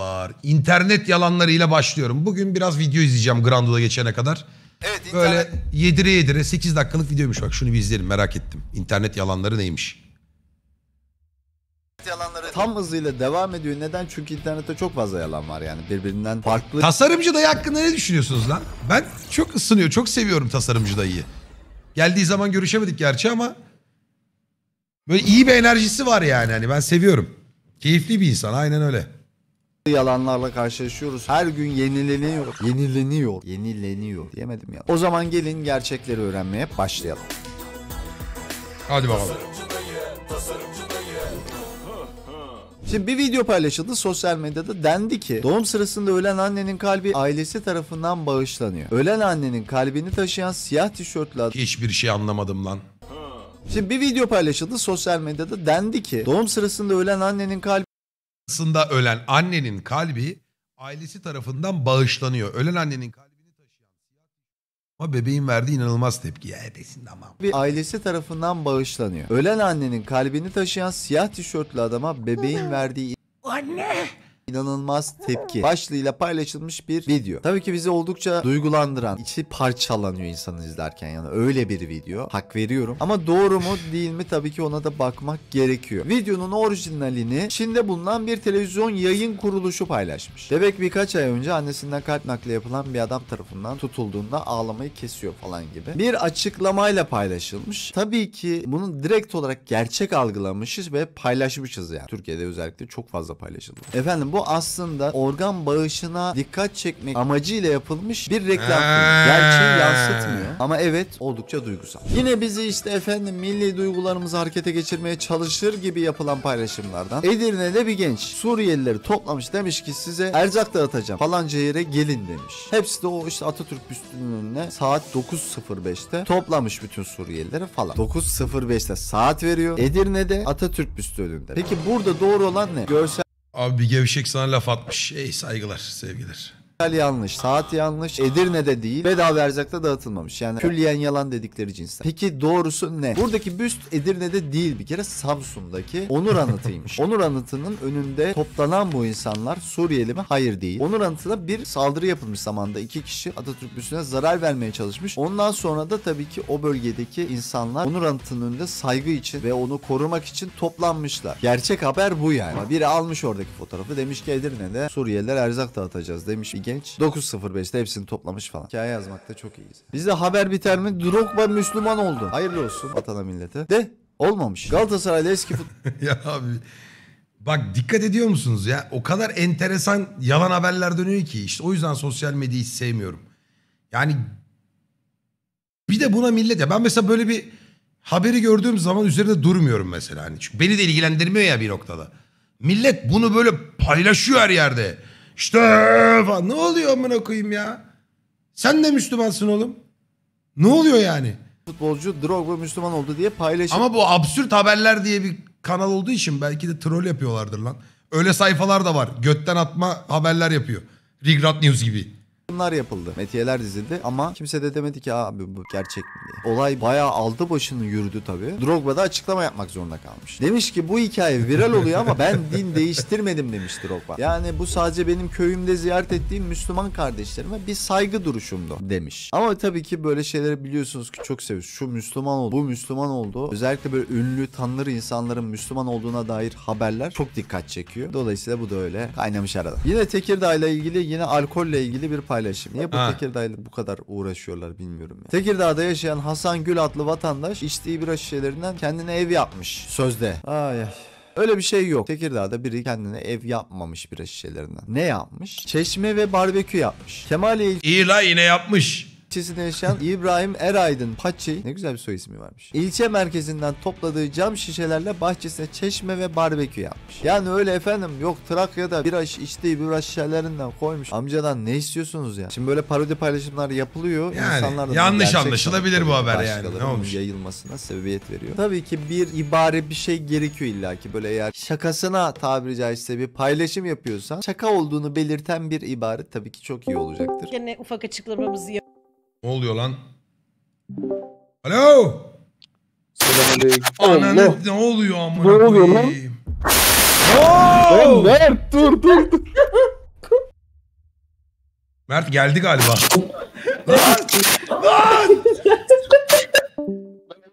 var. İnternet yalanlarıyla başlıyorum. Bugün biraz video izleyeceğim Grando'da geçene kadar. Evet internet Böyle yedire yedire 8 dakikalık videoymuş bak şunu bir izleyelim merak ettim. İnternet yalanları neymiş? yalanları Tam hızıyla devam ediyor. Neden? Çünkü internette çok fazla yalan var yani. Birbirinden farklı Tasarımcı dayı hakkında ne düşünüyorsunuz lan? Ben çok ısınıyor, çok seviyorum tasarımcı dayıyı. Geldiği zaman görüşemedik gerçi ama böyle iyi bir enerjisi var yani hani ben seviyorum. Keyifli bir insan aynen öyle. Yalanlarla karşılaşıyoruz. Her gün yenileniyor. Yenileniyor. Yenileniyor. Diyemedim ya. O zaman gelin gerçekleri öğrenmeye başlayalım. Hadi bakalım. Şimdi bir video paylaşıldı sosyal medyada dendi ki doğum sırasında ölen annenin kalbi ailesi tarafından bağışlanıyor. Ölen annenin kalbini taşıyan siyah tişörtlü adam. Hiçbir şey anlamadım lan. Şimdi bir video paylaşıldı sosyal medyada dendi ki doğum sırasında ölen annenin kalbi Aslında ölen annenin kalbi ailesi tarafından bağışlanıyor. Ölen annenin kalbini taşıyan ama bebeğin verdiği inanılmaz tepki. Ya ebesin ama. ailesi tarafından bağışlanıyor. Ölen annenin kalbini taşıyan siyah tişörtlü adama bebeğin verdiği Anne. İnanılmaz tepki başlığıyla paylaşılmış bir video. Tabii ki bizi oldukça duygulandıran, içi parçalanıyor insanı izlerken yani öyle bir video. Hak veriyorum. Ama doğru mu değil mi tabii ki ona da bakmak gerekiyor. Videonun orijinalini Çin'de bulunan bir televizyon yayın kuruluşu paylaşmış. Bebek birkaç ay önce annesinden kalp nakli yapılan bir adam tarafından tutulduğunda ağlamayı kesiyor falan gibi. Bir açıklamayla paylaşılmış. Tabii ki bunu direkt olarak gerçek algılamışız ve paylaşmışız yani. Türkiye'de özellikle çok fazla paylaşıldı. Efendim bu aslında organ bağışına dikkat çekmek amacıyla yapılmış bir reklam filmi. Gerçeği yansıtmıyor. Ama evet oldukça duygusal. Yine bizi işte efendim milli duygularımızı harekete geçirmeye çalışır gibi yapılan paylaşımlardan Edirne'de bir genç Suriyelileri toplamış demiş ki size erzak dağıtacağım falanca yere gelin demiş. Hepsi de o işte Atatürk büstünün önüne saat 9.05'te toplamış bütün Suriyelileri falan. 9.05'te saat veriyor. Edirne'de Atatürk büstü önünde. Peki burada doğru olan ne? Görsel Abi bir gevşek sana laf atmış. Ey saygılar, sevgiler. Yanlış, saat yanlış, Edirne'de değil, bedava erzakta dağıtılmamış. Yani külliyen yalan dedikleri cinsten. Peki doğrusu ne? Buradaki büst Edirne'de değil bir kere Samsun'daki Onur Anıtı'ymış. Onur Anıtı'nın önünde toplanan bu insanlar Suriyeli mi? Hayır değil. Onur Anıtı'na bir saldırı yapılmış zamanda. iki kişi Atatürk büstüne zarar vermeye çalışmış. Ondan sonra da tabii ki o bölgedeki insanlar Onur Anıtı'nın önünde saygı için ve onu korumak için toplanmışlar. Gerçek haber bu yani. Biri almış oradaki fotoğrafı demiş ki Edirne'de Suriyeliler erzak dağıtacağız demiş genç. 9.05'te hepsini toplamış falan. Hikaye yazmakta çok iyiyiz. Bizde haber biter mi? Drogba Müslüman oldu. Hayırlı olsun vatana millete. De olmamış. Galatasaray'da eski futbol ya abi bak dikkat ediyor musunuz ya? O kadar enteresan yalan haberler dönüyor ki işte o yüzden sosyal medyayı hiç sevmiyorum. Yani bir de buna millet ya ben mesela böyle bir haberi gördüğüm zaman üzerinde durmuyorum mesela hani çünkü beni de ilgilendirmiyor ya bir noktada. Millet bunu böyle paylaşıyor her yerde. İşte falan. Ne oluyor amına koyayım ya? Sen de Müslümansın oğlum. Ne oluyor yani? futbolcu Drogba Müslüman oldu diye paylaşım Ama bu absürt haberler diye bir kanal olduğu için belki de troll yapıyorlardır lan. Öyle sayfalar da var. Götten atma haberler yapıyor. Rigrat News gibi. Bunlar yapıldı. Metiyeler dizildi ama kimse de demedi ki abi bu gerçek mi diye. Olay bayağı aldı başını yürüdü tabii. Drogba da açıklama yapmak zorunda kalmış. Demiş ki bu hikaye viral oluyor ama ben din değiştirmedim demiş Drogba. Yani bu sadece benim köyümde ziyaret ettiğim Müslüman kardeşlerime bir saygı duruşumdu demiş. Ama tabii ki böyle şeyleri biliyorsunuz ki çok seviyoruz. Şu Müslüman oldu, bu Müslüman oldu. Özellikle böyle ünlü, tanınır insanların Müslüman olduğuna dair haberler çok dikkat çekiyor. Dolayısıyla bu da öyle kaynamış arada. Yine Tekirdağ ile ilgili yine alkolle ilgili bir paylaşım. Niye bu. Tekirdağ'la bu kadar uğraşıyorlar bilmiyorum ya. Tekirdağ'da yaşayan Hasan Gül adlı vatandaş içtiği bira şişelerinden kendine ev yapmış. Sözde. Ay ay. Öyle bir şey yok. Tekirdağ'da biri kendine ev yapmamış bira şişelerinden. Ne yapmış? Çeşme ve barbekü yapmış. Kemaliye İyi la yine yapmış. İlçesinde yaşayan İbrahim Eraydın Paçi ne güzel bir soy ismi varmış. İlçe merkezinden topladığı cam şişelerle bahçesine çeşme ve barbekü yapmış. Yani öyle efendim yok Trakya'da bira iç- içtiği bira şişelerinden koymuş. Amcadan ne istiyorsunuz ya? Şimdi böyle parodi paylaşımlar yapılıyor. Yani İnsanlar da yanlış anlaşılabilir bu haber yani. Ne olmuş? Yayılmasına sebebiyet veriyor. Tabii ki bir ibare bir şey gerekiyor illaki böyle eğer şakasına tabiri caizse bir paylaşım yapıyorsan şaka olduğunu belirten bir ibare tabii ki çok iyi olacaktır. Gene ufak açıklamamızı yap. Ne oluyor lan? Alo. Selamünaleyküm. Ananı ne oluyor amına Ne oluyor lan? koyayım? Lan Mert dur dur dur. Mert geldi galiba.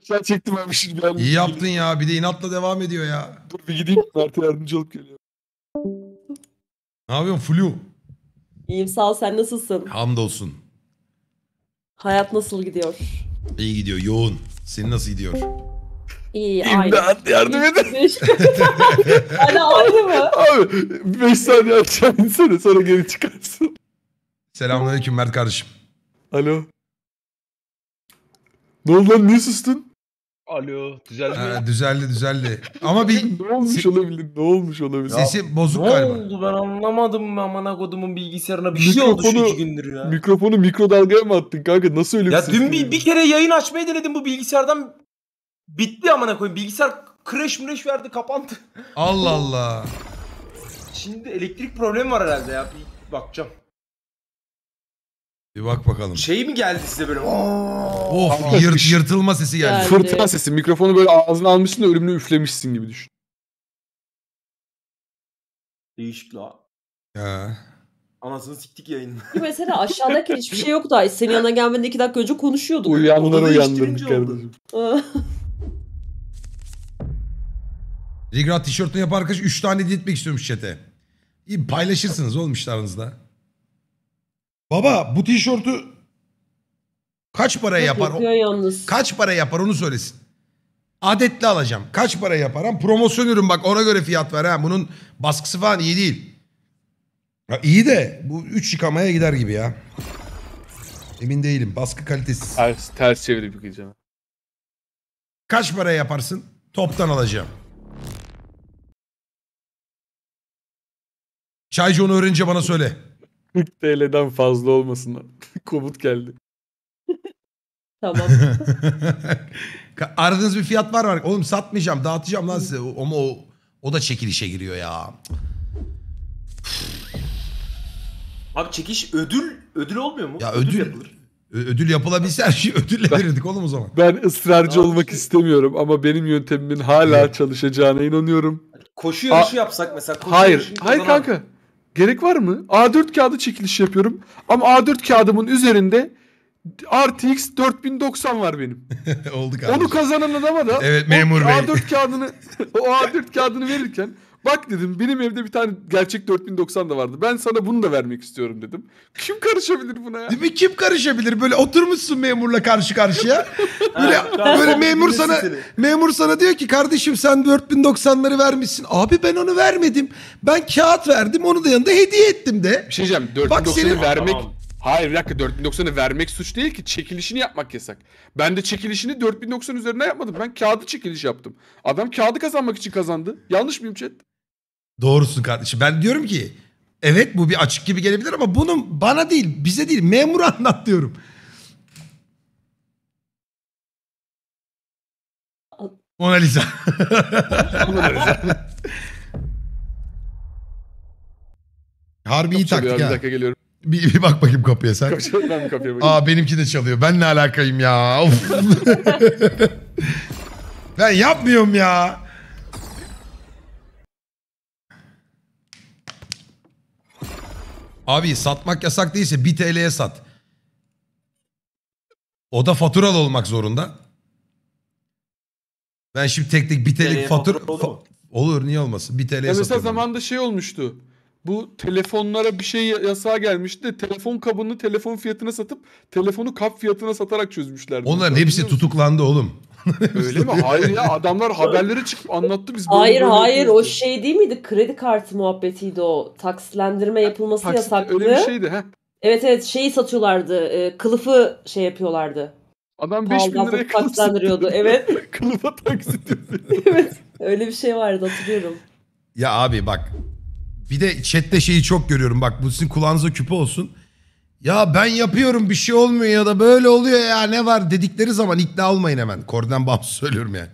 Sen çektim abi şimdi. Ben İyi yaptın ya. Bir de inatla devam ediyor ya. Dur bir gideyim Mert'e yardımcı olup geliyorum. Ne yapıyorsun Flu? İyiyim sağ ol sen nasılsın? Hamdolsun. Hayat nasıl gidiyor? İyi gidiyor. Yoğun. Senin nasıl gidiyor? İyi aynı. İmdat yardım edin. Hala aynı mı? Abi 5 saniye aşağı insene sonra geri çıkarsın. Selamünaleyküm Mert kardeşim. Alo. Ne oldu lan niye sustun? Alo, düzeldi mi? Ha, düzeldi düzeldi. Ama bir Ne olmuş Se- olabilir? Ne olmuş olabilir? sesi bozuk Ne galiba. oldu ben anlamadım amına kodumun bilgisayarına bir şey oldu şu Mikrofonu- iki gündür ya. Mikrofonu mikrodalgaya mı attın kanka? Nasıl öyle bir Ya ses dün bir, geliyor? bir kere yayın açmayı denedim bu bilgisayardan bitti amına koyayım. Bilgisayar crash mresh verdi kapandı. Allah Allah. Şimdi elektrik problemi var herhalde ya. Bir bakacağım. Bir bak bakalım. Şey mi geldi size böyle? Oo. Of yırt, yırtılma sesi geldi. Yani- Fırtına sesi. Mikrofonu böyle ağzına almışsın da ölümünü üflemişsin gibi düşün. Değişik la. Ya. Anasını siktik yayını. Mesela aşağıdaki hiçbir şey yoktu. Ay, senin yanına gelmeden iki dakika önce konuşuyorduk. Uyanlar Onu uyandırdık değiştirince oldu. kardeşim. Rigrat tişörtünü yapan arkadaş 3 tane hediye etmek istiyormuş chat'e. İyi paylaşırsınız oğlum aranızda. Baba bu tişörtü kaç paraya yapar? Yapıyor yalnız. Kaç para yapar onu söylesin. Adetli alacağım. Kaç para yapar? Ha, promosyon ürün bak ona göre fiyat ver. Ha. Bunun baskısı falan iyi değil. Ya iyi de bu 3 yıkamaya gider gibi ya. Emin değilim. Baskı kalitesiz. Ters, ters çevirip yıkayacağım. Kaç para yaparsın? Toptan alacağım. Çaycı onu öğrenince bana söyle. 40 TL'den fazla olmasın. Komut geldi. Tamam. Ka- Aradığınız bir fiyat var mı? Oğlum satmayacağım, dağıtacağım lan size. O- Ama o, o da çekilişe giriyor ya. Abi çekiş ödül ödül olmuyor mu? Ya ödül- yapılır. Ö- ödül yapılabilse her şeyi ödülle verirdik oğlum o zaman. Ben ısrarcı Tamam, olmak işte. istemiyorum ama benim yöntemimin hala çalışacağına inanıyorum. Koşu yarışı yapsak mesela. Koşu Hayır, yarışını hayır kazanan- kanka. Gerek var mı? A4 kağıdı çekiliş yapıyorum. Ama A4 kağıdımın üzerinde RTX 4090 var benim. Oldu kardeşim. Onu kazanan adama da Evet, o memur bey. A4 kağıdını o A4 kağıdını verirken bak dedim benim evde bir tane gerçek 4090 da vardı. Ben sana bunu da vermek istiyorum dedim. Kim karışabilir buna ya? Değil mi? Kim karışabilir? Böyle oturmuşsun memurla karşı karşıya. Böyle, böyle memur sana memur sana diyor ki kardeşim sen 4090'ları vermişsin. Abi ben onu vermedim. Ben kağıt verdim onu da yanında hediye ettim de. Bir şey diyeceğim. Bak 4090'ı senin- vermek... Tamam. Hayır bir dakika 4090'ı vermek suç değil ki. Çekilişini yapmak yasak. Ben de çekilişini 4090 üzerine yapmadım. Ben kağıdı çekiliş yaptım. Adam kağıdı kazanmak için kazandı. Yanlış mıyım chat? Doğrusun kardeşim. Ben diyorum ki evet bu bir açık gibi gelebilir ama bunun bana değil bize değil memura anlat diyorum. Mona Lisa. Harbi iyi taktik ha. Bir dakika geliyorum. Bir, bir bak bakayım kapıya sen. Kaçıyorum ben kapıya bakayım. Aa benimki de çalıyor. Ben ne alakayım ya? Of. ben yapmıyorum ya. Abi satmak yasak değilse 1 TL'ye sat. O da faturalı olmak zorunda. Ben şimdi tek tek 1 TL'lik fatura... fatura olur fa- mu? olur niye olmasın? 1 TL'ye Ya mesela satıyorum. zamanında şey olmuştu. Bu telefonlara bir şey yasağı gelmişti de telefon kabını telefon fiyatına satıp telefonu kap fiyatına satarak çözmüşlerdi. Onların Hatırlıyor hepsi tutuklandı oğlum. Öyle mi? Hayır ya adamlar haberlere çıkıp anlattı biz. böyle Hayır böyle hayır o yapıyoruz şey değil miydi? Kredi kartı muhabbetiydi o. Taksitlendirme yapılması Taksit yasaktı. öyle bir şeydi he. Evet evet şeyi satıyorlardı. e, kılıfı şey yapıyorlardı. Adam 5000 Pahalıdan liraya satıp taksitlendiriyordu. Evet. Kılıfa taksit evet. Öyle bir şey vardı hatırlıyorum. Ya abi bak bir de chatte şeyi çok görüyorum bak bu sizin kulağınıza küpe olsun. Ya ben yapıyorum bir şey olmuyor ya da böyle oluyor ya ne var dedikleri zaman ikna olmayın hemen. Korden bağımsız söylüyorum yani.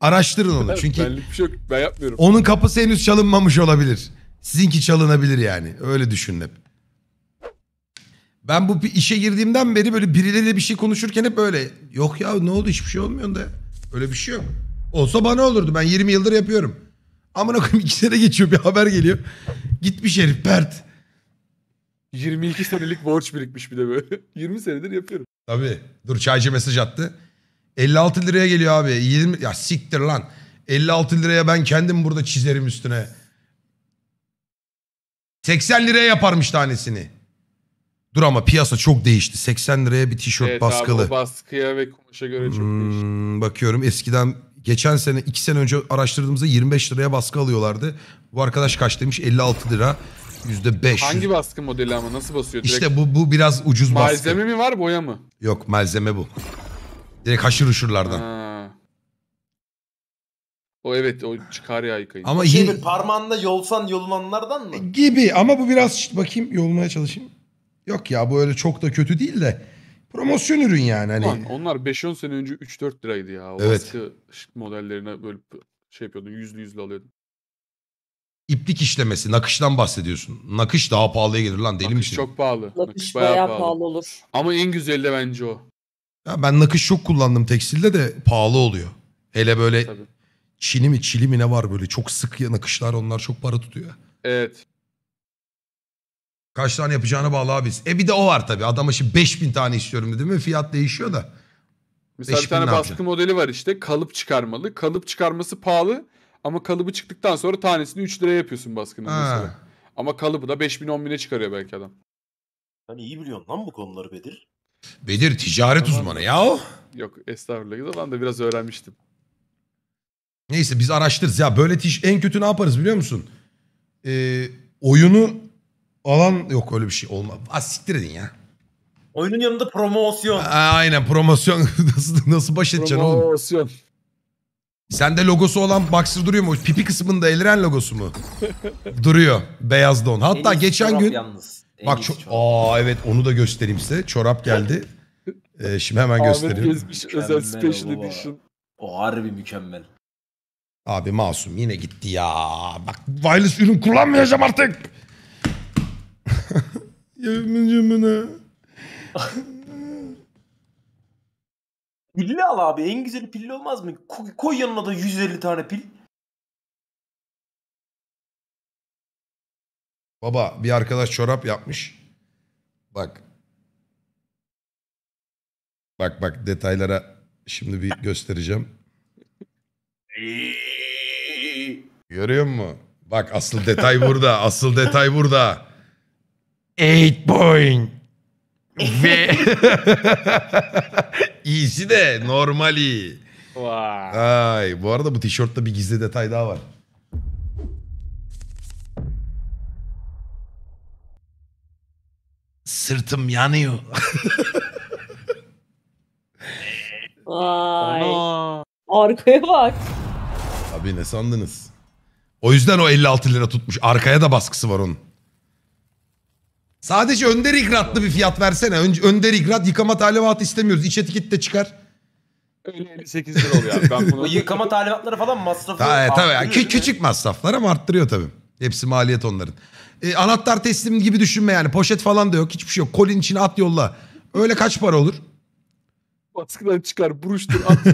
Araştırın onu çünkü Benlik bir şey yok. Ben yapmıyorum. onun kapısı henüz çalınmamış olabilir. Sizinki çalınabilir yani öyle düşünün hep. Ben bu işe girdiğimden beri böyle birileriyle bir şey konuşurken hep böyle. Yok ya ne oldu hiçbir şey olmuyor da. Öyle bir şey yok. Olsa bana olurdu ben 20 yıldır yapıyorum. Amına koyayım iki sene geçiyor bir haber geliyor. Gitmiş herif pert. 22 senelik borç birikmiş bir de böyle. 20 senedir yapıyorum. Tabii. Dur çaycı mesaj attı. 56 liraya geliyor abi. 20 ya siktir lan. 56 liraya ben kendim burada çizerim üstüne. 80 liraya yaparmış tanesini. Dur ama piyasa çok değişti. 80 liraya bir tişört evet baskılı. abi baskıya ve kumaşa göre çok değişti. Hmm, bakıyorum eskiden geçen sene 2 sene önce araştırdığımızda 25 liraya baskı alıyorlardı. Bu arkadaş kaç demiş? 56 lira. %5. Hangi baskı modeli ama nasıl basıyor? Direkt İşte bu bu biraz ucuz baskı. malzeme mi var boya mı? Yok malzeme bu. Direkt haşır uşurlardan. Ha. O evet o çıkar ya yıkayın. Ama Şey yine böyle parmağında yolsan yolunanlardan mı? gibi ama bu biraz bakayım yolmaya çalışayım. Yok ya bu öyle çok da kötü değil de promosyon ürün yani hani. Ulan onlar 5-10 sene önce 3-4 liraydı ya. O Evet. baskı modellerine böyle p- şey yapıyordun yüzlü yüzlü alıyordun. İplik işlemesi, nakıştan bahsediyorsun. Nakış daha pahalıya gelir lan deli Nakış misin? çok pahalı. Nakış bayağı pahalı olur. Ama en güzeli de bence o. Ya ben nakış çok kullandım tekstilde de pahalı oluyor. Hele böyle Tabii. çini mi çili mi ne var böyle çok sık ya nakışlar onlar çok para tutuyor. Evet. Kaç tane yapacağına bağlı abi. E bir de o var tabii. Adama şimdi 5000 tane istiyorum dedi mi fiyat değişiyor da. Mesela bir 5000 tane ne baskı yapacaksın? modeli var işte. Kalıp çıkarmalı. Kalıp çıkarması pahalı. Ama kalıbı çıktıktan sonra tanesini 3 liraya yapıyorsun baskının Ha. mesela. Ama kalıbı da 5000 10 bine çıkarıyor belki adam. Sen iyi biliyorsun lan bu konuları Bedir. Bedir ticaret Tamam. uzmanı ya o. Yok estağfurullah. Ben de biraz öğrenmiştim. Neyse biz araştırırız. Ya böyle tiş en kötü ne yaparız biliyor musun? Ee, oyunu alan yok öyle bir şey olmaz. Az siktir edin ya. Oyunun yanında promosyon. Aa, Aynen promosyon nasıl, nasıl baş edeceksin oğlum? Promosyon. Sende logosu olan Boxer duruyor mu? Pipi kısmında Elren logosu mu? duruyor. Beyaz don. Hatta En geçen gün Yalnız. En bak çok aa evet onu da göstereyim size. Çorap geldi. Ee, şimdi hemen Ahmet göstereyim. Gezmiş özel special edition. O harbi mükemmel. Abi masum yine gitti ya. Bak wireless ürün kullanmayacağım artık. Yemin Pilli al abi. En güzeli pilli olmaz mı? Ko- koy yanına da 150 tane pil. Baba bir arkadaş çorap yapmış. Bak. Bak bak detaylara şimdi bir göstereceğim. Görüyor musun? Bak asıl detay burada. Asıl detay burada. 8 point. Ve iyisi de normali. Vay. Ay bu arada bu tişörtte bir gizli detay daha var. Sırtım yanıyor. Vay. Ana. Arkaya bak. Abi ne sandınız? O yüzden o 56 lira tutmuş. Arkaya da baskısı var onun. Sadece önder ikratlı bir fiyat versene. Ön, önder ikrat yıkama talimatı istemiyoruz. İç etiket de çıkar. Öyle 58 lira oluyor abi. Ben bunu yıkama talimatları falan masrafı Ta, tabii ya, arttırıyor kü- küçük masraflar ama arttırıyor tabii. Hepsi maliyet onların. E, anahtar teslim gibi düşünme yani. Poşet falan da yok. Hiçbir şey yok. Kolin içine at yolla. Öyle kaç para olur? baskıdan çıkar, buruştur, at.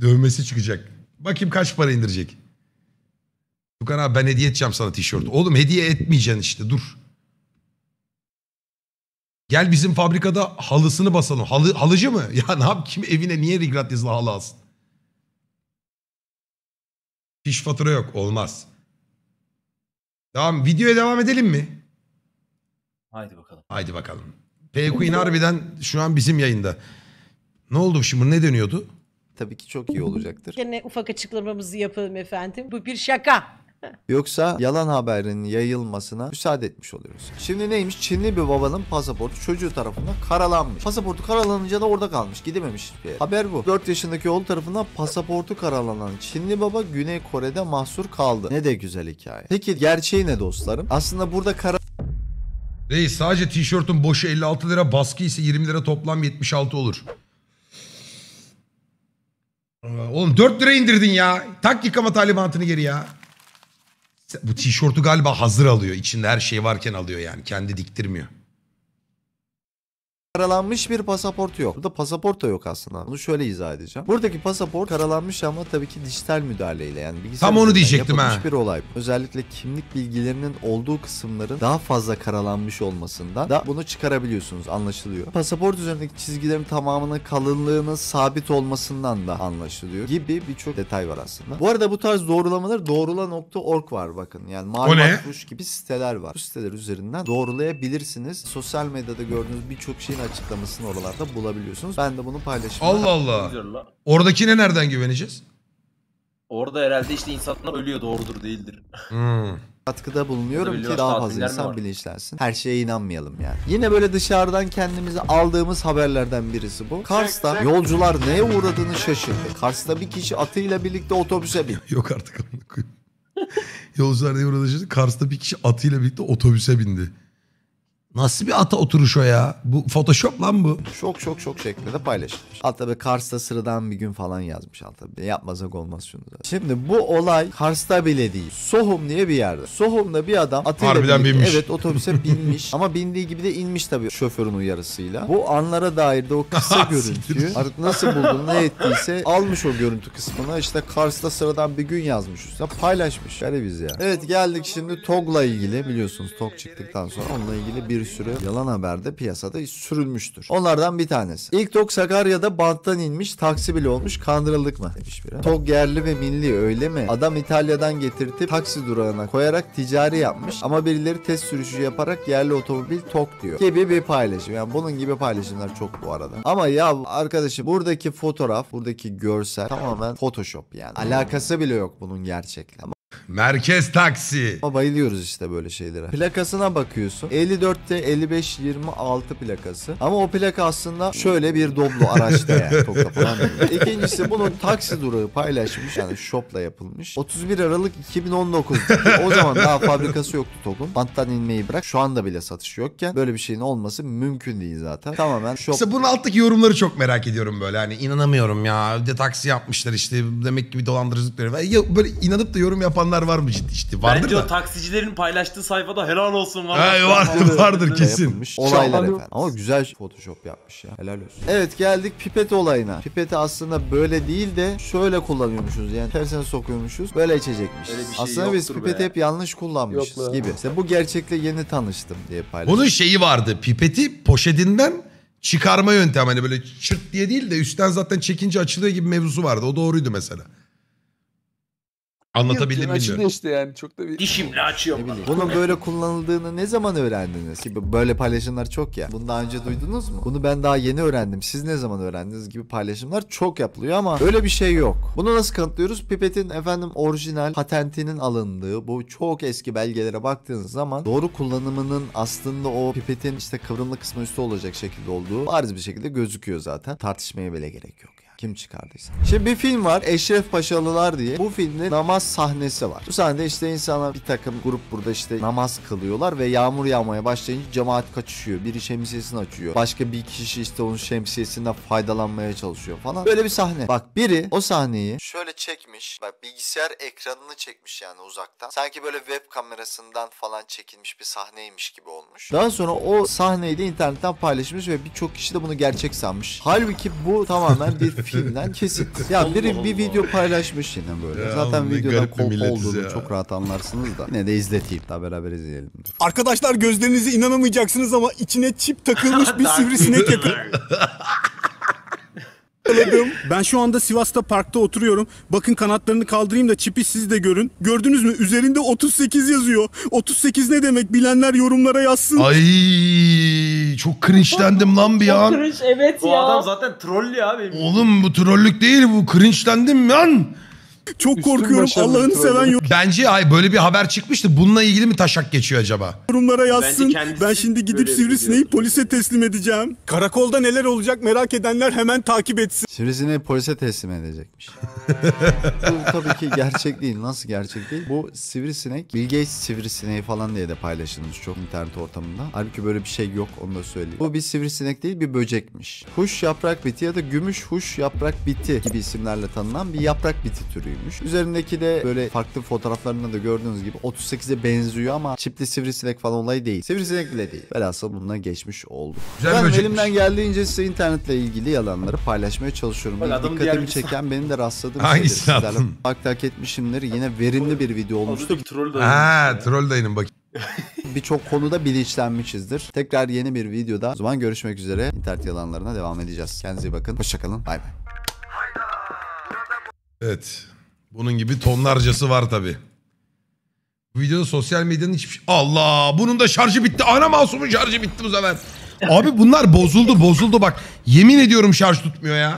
Dövmesi çıkacak. Bakayım kaç para indirecek. Tukan abi ben hediye edeceğim sana tişört. Oğlum hediye etmeyeceksin işte dur. Gel bizim fabrikada halısını basalım. Halı, halıcı mı? Ya ne yap kim evine niye rigrat yazılı halı alsın? Fiş fatura yok olmaz. Tamam videoya devam edelim mi? Haydi bakalım. Haydi bakalım. P Queen harbiden şu an bizim yayında. Ne oldu şimdi ne dönüyordu? Tabii ki çok iyi olacaktır. Gene ufak açıklamamızı yapalım efendim. Bu bir şaka. Yoksa yalan haberin yayılmasına müsaade etmiş oluyoruz. Şimdi neymiş? Çinli bir babanın pasaportu çocuğu tarafından karalanmış. Pasaportu karalanınca da orada kalmış. Gidememiş hiçbir yere. Haber bu. 4 yaşındaki oğul tarafından pasaportu karalanan Çinli baba Güney Kore'de mahsur kaldı. Ne de güzel hikaye. Peki gerçeği ne dostlarım? Aslında burada kara Reis sadece tişörtün boşu 56 lira baskı ise 20 lira toplam 76 olur. Aa, Oğlum 4 lira indirdin ya. Tak yıkama talimatını geri ya. Bu tişörtü galiba hazır alıyor. İçinde her şey varken alıyor yani. Kendi diktirmiyor. Karalanmış bir pasaport yok. Burada pasaport da yok aslında. Bunu şöyle izah edeceğim. Buradaki pasaport karalanmış ama tabii ki dijital müdahaleyle yani bilgisayar Tam onu diyecektim yapılmış ha. bir olay. Özellikle kimlik bilgilerinin olduğu kısımların daha fazla karalanmış olmasından da bunu çıkarabiliyorsunuz anlaşılıyor. Pasaport üzerindeki çizgilerin tamamının kalınlığının sabit olmasından da anlaşılıyor gibi birçok detay var aslında. Bu arada bu tarz doğrulamalar doğrula.org var bakın. Yani malumat gibi siteler var. Bu siteler üzerinden doğrulayabilirsiniz. Sosyal medyada gördüğünüz birçok şeyin açıklamasını oralarda bulabiliyorsunuz. Ben de bunu paylaşımda Allah Allah. Oradakine nereden güveneceğiz? Orada herhalde işte insanlar ölüyor doğrudur değildir. Hmm. katkıda bulunuyorum ki daha fazla insan bilinçlensin. Her şeye inanmayalım yani. Yine böyle dışarıdan kendimizi aldığımız haberlerden birisi bu. Kars'ta yolcular neye uğradığını şaşırdı. Kars'ta bir kişi atıyla birlikte otobüse bindi. Yok artık amına koyayım. Yolcular ne uğradı? Kars'ta bir kişi atıyla birlikte otobüse bindi. Nasıl bir ata oturuş o ya? Bu Photoshop lan bu. Şok şok şok şeklinde paylaşılmış. Altta bir Kars'ta sıradan bir gün falan yazmış altta. Yapmasak olmaz şunu da. Şimdi bu olay Kars'ta bile değil. Sohum diye bir yerde. Sohum'da bir adam atıyla Harbiden birlikte binmiş. evet otobüse binmiş. Ama bindiği gibi de inmiş tabii şoförün uyarısıyla. Bu anlara dair de o kısa görüntüyü artık nasıl buldun ne ettiyse almış o görüntü kısmına işte Kars'ta sıradan bir gün yazmış üstüne paylaşmış. Garibiz ya. Evet geldik şimdi TOG'la ilgili biliyorsunuz TOG çıktıktan sonra onunla ilgili bir sürü yalan haber de piyasada sürülmüştür. Onlardan bir tanesi. İlk TOG Sakarya'da banttan inmiş taksi bile olmuş kandırıldık mı demiş biri. TOG yerli ve milli öyle mi? Adam İtalya'dan getirtip taksi durağına koyarak ticari yapmış ama birileri test sürüşü yaparak yerli otomobil TOG diyor gibi bir paylaşım. Yani bunun gibi paylaşımlar çok bu arada. Ama ya arkadaşım buradaki fotoğraf, buradaki görsel tamamen Photoshop yani. Alakası bile yok bunun gerçekle. Merkez taksi. ama bayılıyoruz işte böyle şeylere. Plakasına bakıyorsun. 54'te 55 26 plakası. Ama o plaka aslında şöyle bir Doblo araçta yani. Toka falan değil. İkincisi bunun taksi durağı paylaşmış. Yani shopla yapılmış. 31 Aralık 2019. o zaman daha fabrikası yoktu TOG'un. Banttan inmeyi bırak. Şu anda bile satış yokken böyle bir şeyin olması mümkün değil zaten. Tamamen shop. İşte bunun alttaki yorumları çok merak ediyorum böyle. Hani inanamıyorum ya. Bir de taksi yapmışlar işte. Demek ki bir. Ya böyle inanıp da yorum yapanlar var mı ciddi ciddi? Vardır Bence o da. taksicilerin paylaştığı sayfada helal olsun. Ha, vardır vardır da kesin. olaylar efendim. Ama güzel Photoshop yapmış ya. Helal olsun. Evet geldik pipet olayına. Pipeti aslında böyle değil de şöyle kullanıyormuşuz. Yani tersine sokuyormuşuz. Böyle içecekmişiz. Öyle bir şey aslında biz pipeti be. hep yanlış kullanmışız Yok be. gibi. İşte bu gerçekle yeni tanıştım diye paylaşmış. Bunun şeyi vardı. Pipeti poşetinden çıkarma yöntemi. Hani böyle çırt diye değil de üstten zaten çekince açılıyor gibi mevzusu vardı. O doğruydu mesela. Anlatabildim Açıldı bilmiyorum. işte yani çok da bir... Dişimle açıyorum. bileyim. Bunun böyle kullanıldığını ne zaman öğrendiniz? Gibi böyle paylaşımlar çok ya. Bunu daha önce duydunuz mu? Bunu ben daha yeni öğrendim. Siz ne zaman öğrendiniz gibi paylaşımlar çok yapılıyor ama öyle bir şey yok. Bunu nasıl kanıtlıyoruz? Pipetin efendim orijinal patentinin alındığı bu çok eski belgelere baktığınız zaman doğru kullanımının aslında o pipetin işte kıvrımlı kısmı üstü olacak şekilde olduğu bariz bir şekilde gözüküyor zaten. Tartışmaya bile gerek yok. Kim çıkardıysa. Şimdi bir film var Eşref Paşalılar diye. Bu filmde namaz sahnesi var. Bu sahnede işte insanlar bir takım grup burada işte namaz kılıyorlar ve yağmur yağmaya başlayınca cemaat kaçışıyor. Biri şemsiyesini açıyor. Başka bir kişi işte onun şemsiyesinden faydalanmaya çalışıyor falan. Böyle bir sahne. Bak biri o sahneyi şöyle çekmiş. Bak bilgisayar ekranını çekmiş yani uzaktan. Sanki böyle web kamerasından falan çekilmiş bir sahneymiş gibi olmuş. Daha sonra o sahneyi de internetten paylaşmış ve birçok kişi de bunu gerçek sanmış. Halbuki bu tamamen bir filmden kesit. Ya biri Allah bir video paylaşmış yine böyle. Ya Zaten ne videodan milletiz olduğunu ya. çok rahat anlarsınız da. Yine de izleteyim. Daha beraber izleyelim. Dur. Arkadaşlar gözlerinize inanamayacaksınız ama içine çip takılmış bir sivrisinek yakaladım. Ben şu anda Sivas'ta parkta oturuyorum. Bakın kanatlarını kaldırayım da çipi siz de görün. Gördünüz mü? Üzerinde 38 yazıyor. 38 ne demek? Bilenler yorumlara yazsın. Ay çok cringe'lendim lan bir Çok an. cringe, evet Bu ya. adam zaten troll ya abi. Oğlum bu trollük değil bu cringe'lendim lan. Çok Üstün korkuyorum. başarılı Allah'ını seven Bence ay böyle bir haber çıkmıştı. Bununla ilgili mi taşak geçiyor acaba? yorumlara yazsın. kendisi Ben şimdi gidip böyle sivrisineği biliyordur. polise teslim edeceğim. Karakolda neler olacak merak edenler hemen takip etsin. Sivrisineği polise teslim edecekmiş. Bu tabii ki gerçek değil. Nasıl gerçek değil? Bu sivrisinek Bill Gates sivrisineği falan diye de paylaşılmış çok internet ortamında. Halbuki böyle bir şey yok onu da söyleyeyim. Bu bir sivrisinek değil bir böcekmiş. Huş yaprak biti ya da gümüş huş yaprak biti gibi isimlerle tanınan bir yaprak biti türüymüş. Büyümüş. Üzerindeki de böyle farklı fotoğraflarında da gördüğünüz gibi 38'e benziyor ama çipli sivrisinek falan olayı değil. Sivrisinek bile değil. Velhasıl bununla geçmiş olduk. Güzel ben böcekmiş. elimden geldiğince size internetle ilgili yalanları paylaşmaya çalışıyorum. Diğer dikkatimi çeken benim de rastladığım Hangisini şeydir. Sizlerle tak etmişimdir. Yine verimli bir video olmuştu. Troll de Ha troll dayının bak. Birçok konuda bilinçlenmişizdir. Tekrar yeni bir videoda o zaman görüşmek üzere. İnternet yalanlarına devam edeceğiz. Kendinize iyi bakın. Hoşçakalın. Bay bay. Evet. Bunun gibi tonlarcası var tabi. Bu videoda sosyal medyanın hiçbir şey... Allah! Bunun da şarjı bitti. Ana masumun şarjı bitti bu sefer. Abi bunlar bozuldu bozuldu bak. Yemin ediyorum şarj tutmuyor ya.